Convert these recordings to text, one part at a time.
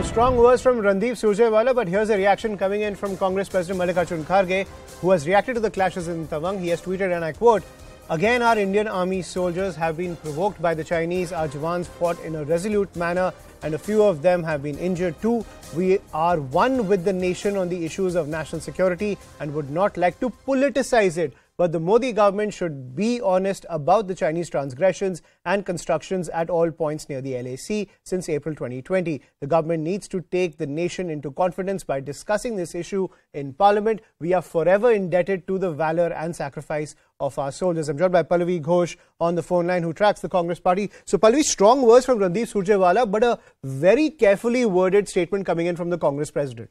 Some strong words from Randeep Surjewala, but here's a reaction coming in from Congress President Mallikarjun Kharge, who has reacted to the clashes in Tawang. He has tweeted, and I quote, Again, our Indian army soldiers have been provoked by the Chinese. Our Jawans fought in a resolute manner, and a few of them have been injured too. We are one with the nation on the issues of national security and would not like to politicize it. But the Modi government should be honest about the Chinese transgressions and constructions at all points near the LAC since April 2020. The government needs to take the nation into confidence by discussing this issue in Parliament. We are forever indebted to the valor and sacrifice of our soldiers. I'm joined by Pallavi Ghosh on the phone line who tracks the Congress party. So, Pallavi, strong words from Randeep Surjewala, but a very carefully worded statement coming in from the Congress president.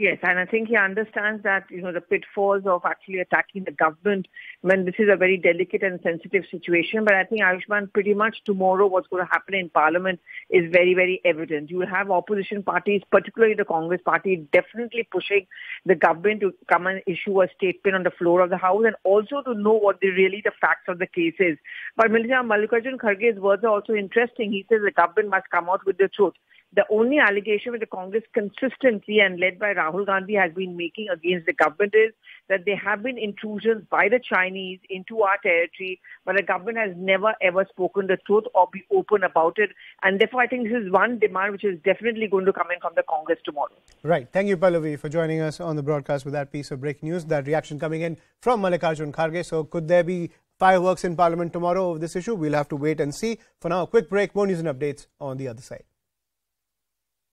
Yes, and I think he understands that, you know, the pitfalls of actually attacking the government when this is a very delicate and sensitive situation. But I think, Ayushman, pretty much tomorrow what's going to happen in Parliament is very, very evident. You will have opposition parties, particularly the Congress party, definitely pushing the government to come and issue a statement on the floor of the House and also to know what the really the facts of the case is. But Milja Mallikarjun Kharge's words are also interesting. He says the government must come out with the truth. The only allegation which the Congress consistently and led by Rahul Gandhi has been making against the government is that there have been intrusions by the Chinese into our territory, but the government has never ever spoken the truth or be open about it. And therefore, I think this is one demand which is definitely going to come in from the Congress tomorrow. Right. Thank you, Pallavi, for joining us on the broadcast with that piece of breaking news, that reaction coming in from Mallikarjun Kharge. So, could there be fireworks in Parliament tomorrow over this issue? We'll have to wait and see. For now, a quick break, more news and updates on the other side.